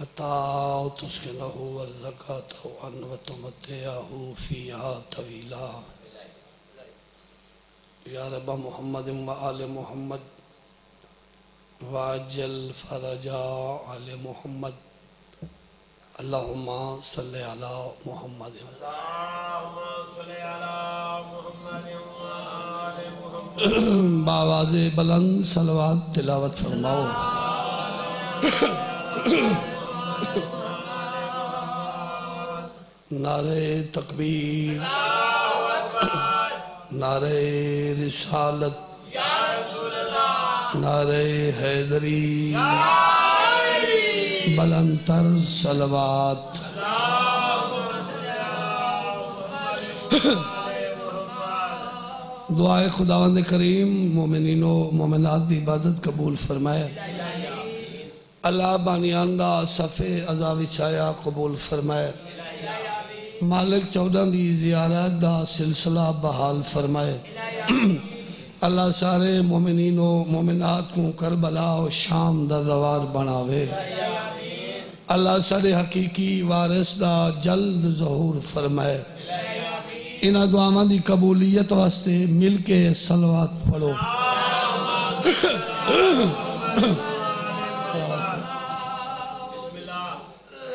हताउत मोहम्मद आल मोहम्मद वाजल फरजा आल मोहम्मद। अल्लाहुम्मा मोहम्मद। बावाज बुलंद सलवात तिलावत फरमाओ। नारे तकबीर। नारे रिसालत। नारे हैदरी। बलंतर सलवात। दुआए खुदावंद करीम मोमिनो मोमिनात की इबादत कबूल फरमाए। अल्लाह बानियान सफ़े अजा विछाया कबूल फरमाए। मालिक चौदह की जियारत दा सिलसिला बहाल फरमाए। अल्लाह सारे मोमिनो मोमिनात को करबला और शाम दा दवार बनावे। अल्लाह सारे हकीकी वारिस दा जल्द जहूर फरमाए। इन्होंने दुआवों की कबूलीयत वास्ते मिल के सलवात पढ़ो।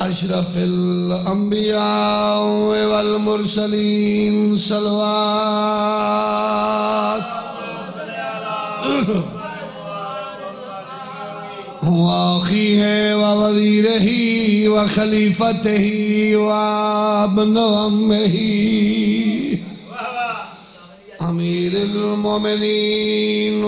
अशरफ अम्बियालमरसलीम सलवात वाखी है वही व खलीफत ही वबनम ही अमीर मोमिन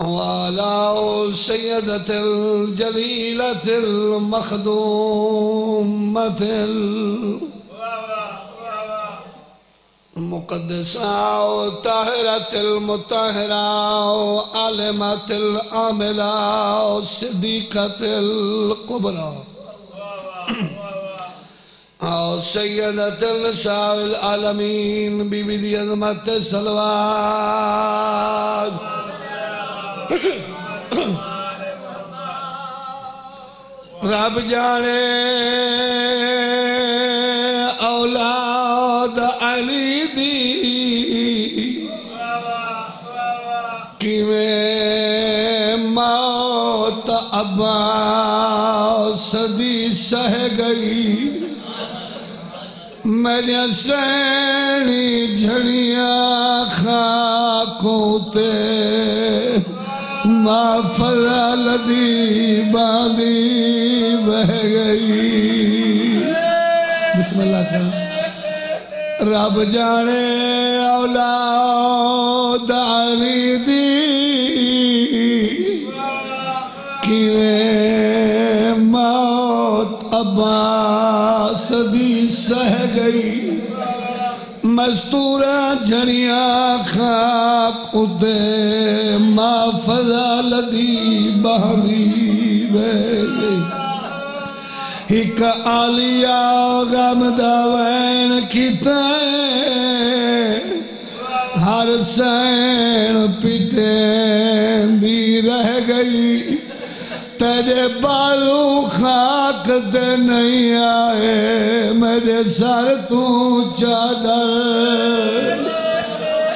वाला सैदत जलीलत मखदूमत मुकदसा ताहरत मुताहरा आलमत आमिला सिद्दीकत कुबरा और सैदत साल आलमीन बीबी दी अजमत सलवार रब जाने औलाद अली दी। किवें मौत अब्बा सदी सह गई। मेरिया सैनी झड़िया खाकों ते माँ फजल दी बांदी बह गई। बिस्मिल्लाह कर रब जाने औलाद अली दी मस्तूरा झड़िया खाक उदे माँ फजाल दी बहरी बह गई हिक आलिया गम दवैन किते हर सैन पिटे दी रह गई तेरे बालू खाक दे नहीं आए, मेरे सर तू चादर।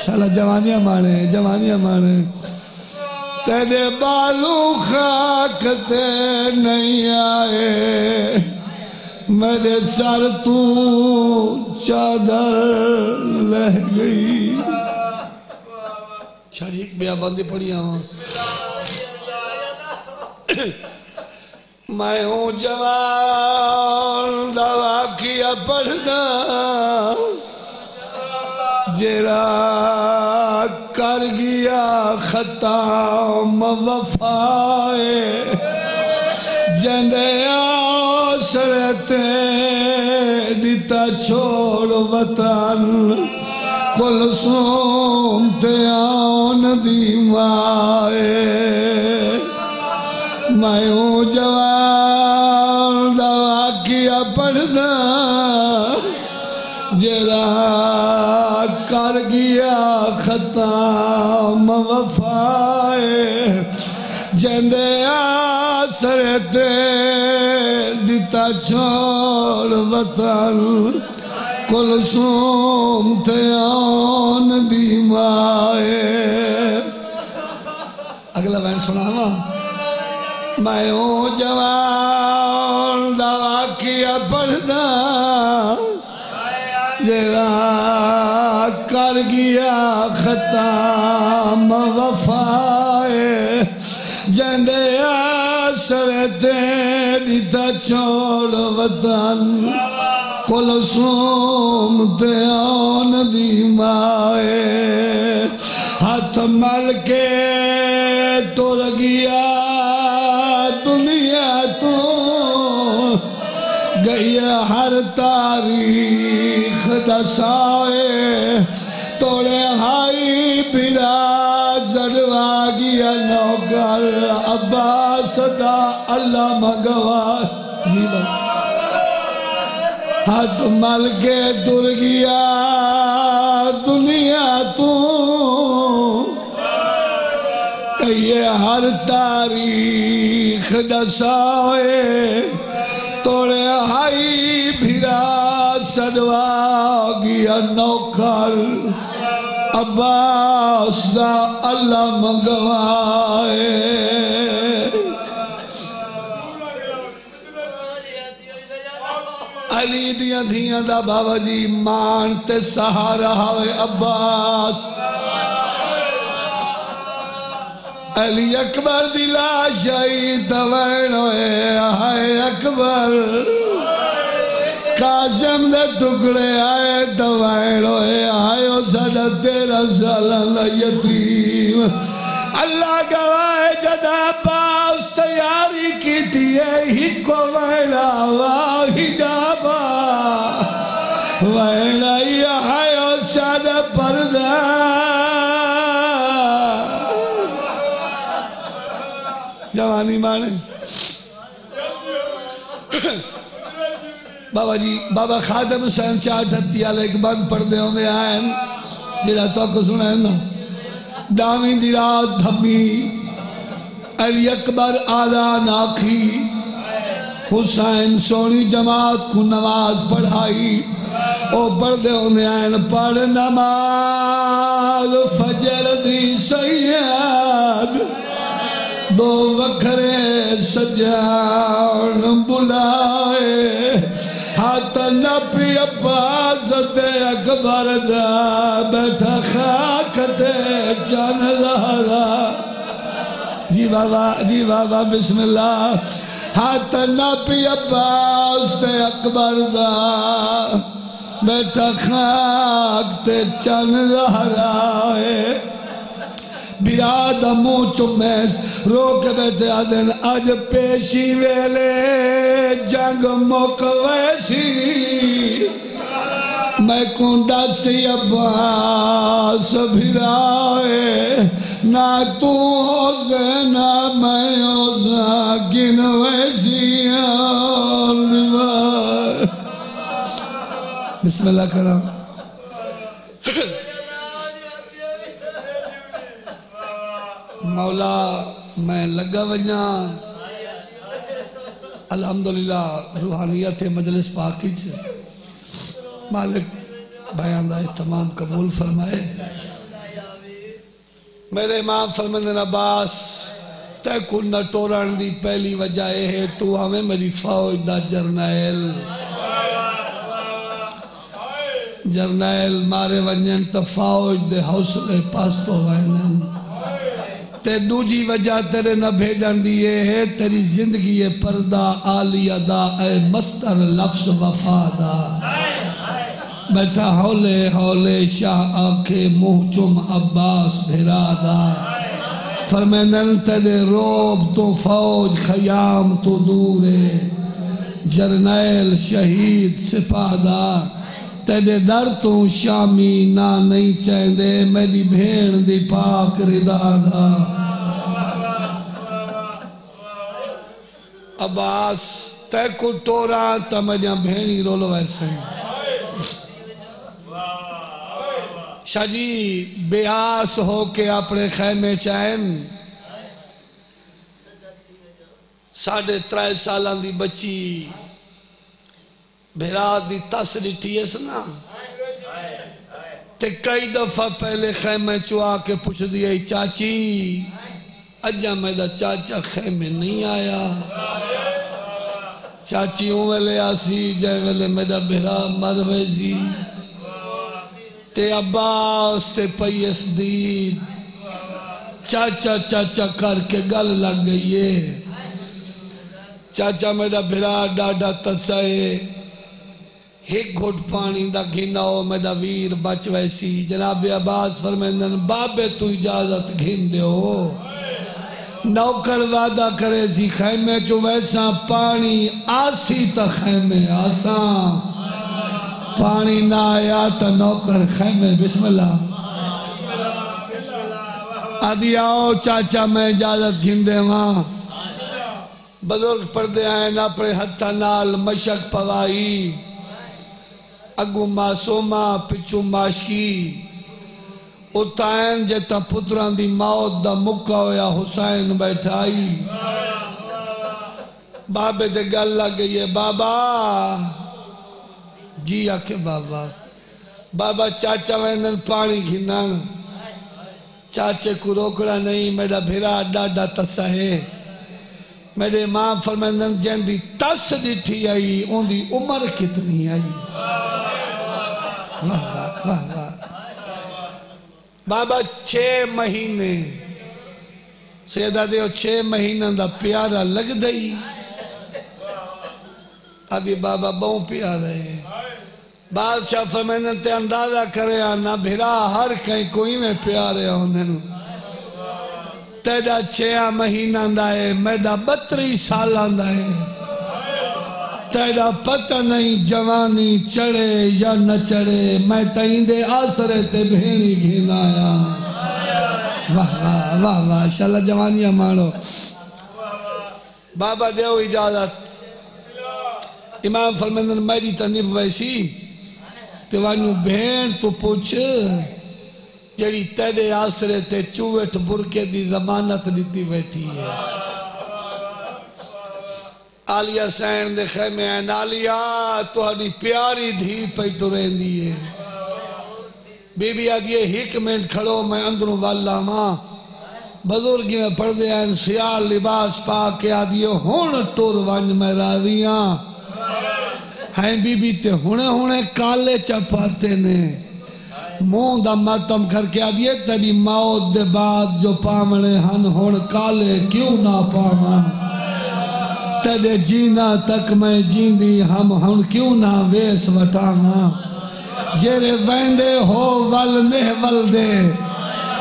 साला जवानियाँ माने जवानियाँ माने तेरे बालू खाक ते नहीं आए, मेरे सर तू चादर लह गई। शरीक बंदी पड़ी आवा। मैं हूँ जवान, दवा किया पढ़ना। जेरा कर गया खताम, वफाए। जने आसरते दिता छोड़ वतन कुलसूम ते आन दी माए। हूँ जवान दवा किया पढ़ना। जरा कर गया खताम वफाए। जंदे आसर ते दिता छोड़ वतन। कुलसूम थे आन दी माए। अगला बैन सुनावा। मैं जवान, दवा किया पढ़ना। जरा कर गया खताम वफाए। जंदे आसर ते दिता छोड़ वतन कुलसूम ते आन दी माए। हाथ मल के तुर गया हर तारीख दसाए, तोड़े हाई बिरा जड़वा गया नौकर। अब्बास दा अल्लाह मगवा। जीवन मल के दुर गया, दुनिया तू। ये हर तारीख दसाए तोड़े हाई भिरा सदवा गया नौकर। अब्बास दा अल्लाह मंगवाए। अली दिया धियाँ दा बाबा जी मान ते सहारा होए अब्बास। अली अकबर दी लाश आई हाय अकबर। काजम दे टुकड़े आए दवैण आयो साडा तेरह सालां यतीम। अल्लाह गवाए जदा पास तैयारी की हिको वैला वाही जाबा वैला हायो साडा पर्दा। जवानी माने। बाबा जी, बाबा खादम हुसैन चार ठत्ती वाले एक बंद पढ़ते होंगे आए जेड़ा तक सुना ना। डावी दी रात धमी अली अकबर आला नाखी। हुसैन सोनी जमात को नमाज़ पढ़ाई। ओ पढ़ते होंगे आए पढ़ नमाज़। सजान बुलाए। हाथ नपी अब्बास ते अकबर दा। बैठा खाक ते चन लहरा जी बाबा जी बाबा, बिस्मिल्लाह। हाथ नपी अब्बास ते अकबर दा। बैठा खाक ते चन लहराए बिराद मुँह चुमैस रो के बैठे आदन अज पेशी वेले, जंग मुक वैसी मैं कुंडा से अब्बास भिराए, ना तू हो ना मैं हो गिन वैसी बिस्मिल्लाह करा मौला, मैं लगा वजा अल्हम्दुलिल्लाह, रूहानियत मजलिस पाकी मालिक बयान तमाम कबूल फरमाए। मेरे इमाम फरमंदन अब्बास तैकू न टोरण दी पहली वजह यह है, तू हमें मेरी फौज दा जरनैल। जरनैल मारे वञनि, त फौज हौसले पास्तो वञनि ते दूजी वजह तेरे न भेजण दी है तेरी ज़िंदगी है पर्दा आलिया दा ए मस्तर लफ्ज वफादा बैठा हौले हौले शाह आखे मुँह चुम अब्बास भिरादा फरमेंदन तेरे रोब तो फौज खयाम तो दूरे जरनैल शहीद सिपादा तेरे डर तो शामी ना नहीं चाहते मेरी भेण दी पाक रिदादा अब्बास तैको टोरा त मज़ा भेणी रोल वैसे शाजी बेआस हो के अपने खैमे चैन साढ़े त्रै साल की बच्ची भेरा दी तस डिठी ना। ते कई दफ़ा पहले खैमे चुआ के पुछ दिए चाची अजा मेरा चाचा खैमे नहीं आया। चाची उ वेले आसी, जै वेले मेरा भेरा मर वैसी। ते अब्बास ते पैस दी चाचा चाचा करके गल लग गई है। चाचा मेरा बिरा डाडा तसाए एक घुट पानी दा घिनाओ मेरा वीर बच वैसी। जनाब अब्बास फरमेंदन, बाबे, तू इजाज़त घिन दो नौकर वादा करे सी, खैमे चो वैसा पानी, आसी त खैमे आसा। पानी ना आया तो नौकर खैमे, बिस्मिल्लाह। आदि आओ, चाचा, मैं इजाज़त घिन देवा बुज़ुर्ग पढ़ते आए अपने हथ मशक पवाई। अगू मासूमा पिछू माशकी। उतायन जता पुत्रां दी मौत दा मुक्का होया हुसैन बैठाई। बाबे ते गल लग गई है, बाबा। जी आखे, बाबा। बाबा, चाचा वेंदन पानी घिनण चाचे को रोकड़ा नहीं, मेरा भेरा डाडा तसा है। मेरे माँ फरमेंदन जंदी तस डिठी आई ओंदी उम्र कितनी आई? वाह वाह वाह वाह। बाबा, छे महीने। सेदा दे छे महीना दा प्यारा लगदा ही आदि बाबा, बहु प्यारा। है बादशाह फरमेंदन ते अंदाज़ा करे ना भिरा हर कहीं कोई में प्यारे होंदे तेरा छह महीना दा है मेरा बत्री साल दा है। तेरा पता नहीं जवानी चढ़े या न चढ़े, मैं तई दे आसरे ते भेणी घिनाया वाह वाह वाह वाह मानो बाबा देव इजाज़त। इमाम फरमेंदन मेरी तनिब वैसी ते वानू भेण तू पुछ। तेरे आसरे ते चूवेठ बुरके दी जमानत दी बैठी है। आलिया सैन दे खेमे आन आलिया तुहाडी प्यारी धी पई तुरेंदी है। बीबी आदि एक मिनट खड़ो, मैं अंदरों वाला माँ बुज़ुर्ग में पढ़दे हैं, सियाल लिबास पा के आदि हुन टुर वंज मैं राजियाँ हैं बीबी ते हुने हुने काले चपाते ने। मुँह दा मातम करके आदिए तेरी मौत दे बाद जो पावने हन हुन काले, क्यों ना पावा तेरे जीना तक मैं जींदी, हम हुन क्यों ना वेस वटावा? जेरे वेंदे हो वल नेह वल दे।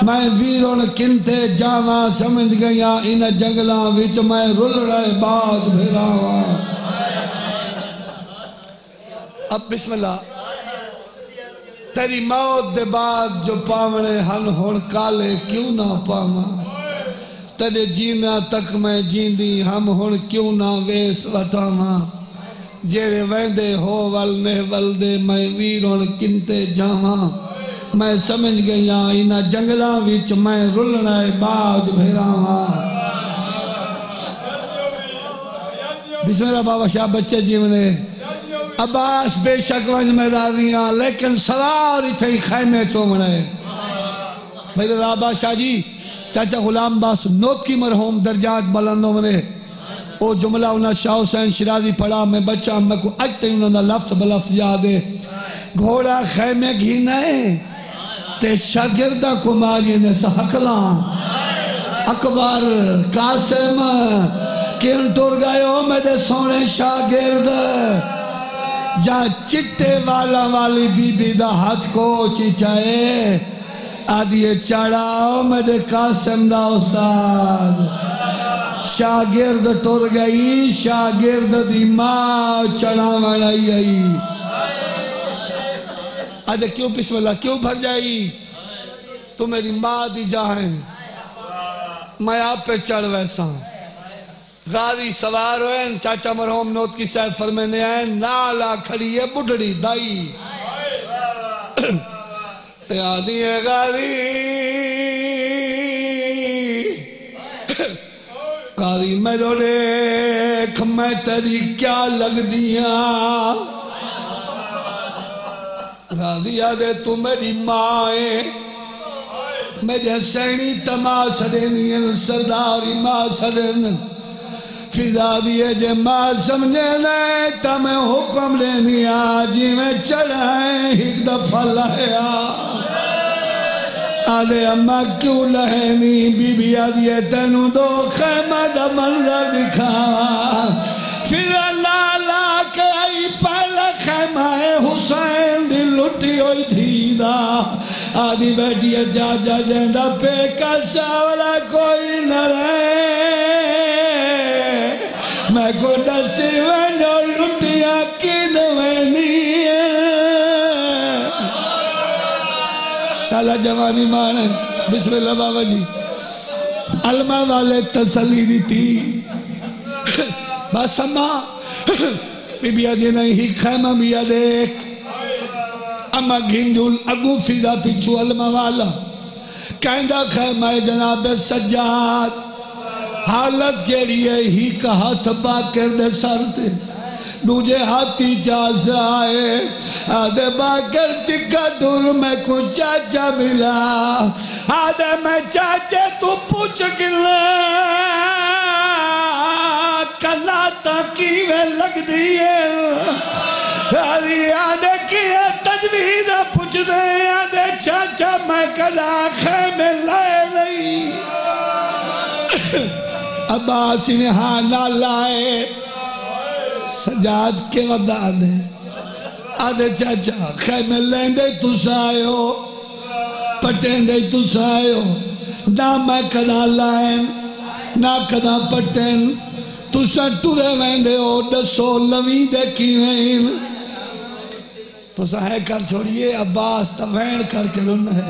मैं वीरों किनते जावा, समझ गया इन जंगलों विच मैं रुल रहे बाग भिरावा। अब बिस्मिल्लाह तेरी मौत दे बाद जो पावने हन हुन काले क्यों ना पावा? तेरे जीना तक मैं जींदी, हम हुन क्यों ना वेस वटावा? जेरे वेंदे हो वल ने वल दे, मैं वीरों किनते जावा? मैं समझ गया इन जंगलों विच मैं रुलना बाग भेरावा। बिस्मिल्लाह बाबा शाह बच्चे जीवने। अब्बास बेशक वंज में राज़ी लेकिन सवार इथे खैमे चो मने। मेरे बाबा शाह जी, चाचा गुलाम बास नोत की मरहूम दर्जात बुलंदों में वो जुमला उन्हें शाह हुसैन शिराजी पढ़ा मैं बच्चा, मैं को अज तक उन्होंने लफ्ज बलफ्ज याद है। घोड़ा खैमे घी नए, ते शागिर्दा कुमारी ने सहकला। अकबर कासिम, किन टुर गयो मेरे सोने शागिर्द? जा चिट्टे वाला वाली बीबी दा हाथ को चिचाए आदि चढ़ाओ मेरे कासिम दा उस्ताद। शागिर्द टुर गई, शागिर्द दी माँ चढ़ावन आई आई। अरे क्यों बिस्मिल्लाह, क्यों भर जाई? तू मेरी माँ दी जान मैं आप पे चढ़ वैसा गाड़ी सवार हुए चाचा मरहूम नोत की साहब फरमेंदे आए नाला खड़ी है बुढ़ड़ी दाई। आदि है गाड़ी गाड़ी मेरो देख, मैं तेरी क्या लग दिया गादिया दे तू मेरी माँ है। मेरे सैनी तमा सड़ेनी सरदारी माँ सड़न फिजा दिए जे माँ समझे ले तम हुक्म ले दिया जी में चढ़ाए एक दफ़ा लाया। आदे अम्मा क्यों लहनी बीबी आदि तेनू दो खैमा दा मंजर दिखावा। फिर लाला के आई पहला खैमाए, हुसैन दी लुटी हुई थी दा आदि बैठी जा जा, जेंदा पे कसा वाला कोई न रहे। किन शाला जवानी मान बिस्मिल्लाह बाबा जी अलमा वाले तसली थी बस अम्मा बीबिया जी नहीं ही खैमा बिया देख अम्मा घिंजुल अगू फिदा पिछू अलमा वाला कहंदा खैमा जनाब सज्जाद हालत केड़ी है, ही का हाथ बाकर दे सर ते दूजे हाथी चास आए आदे बाकर टिक्का दूर में कुछ चाचा मिला। आदे मैं चाचे, तू पूछ गिला कला ताकी वे लग दिए। आदे की तजवीज पूछ दे। आदे चाचा मैं कला खे में लाए नहीं। अब्बास हाँ ना लाए। सजाद के वदा ने आदे चाचा खैमे लेंदे तुस आयो, पटेंदे तुस आयो। ना मैं कदा लाइन ना कदा पटेन तुसा टुरे वेंदे हो, दसो लवी दे किवें तुसा है कर छोड़िए, अब्बास तो वैन करके रुन है।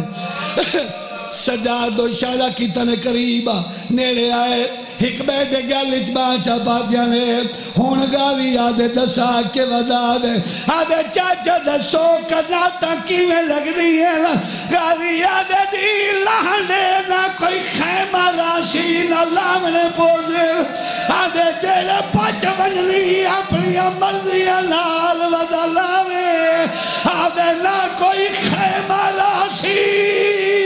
सजाद शादा की तने करीब नेड़े आए। बे दे गल च बाचा पादिया ने हुन गाली आदे दसा के वदा दे आदे चाचा दसो कना ता किवें लगदी है गाली आदे दी लहने ना कोई खैमा राशि ना लावने पोजे आदे जेड़े पच बनली अपनी मर्जियाँ नाल वदा लावे आदे ना कोई खैमा राशि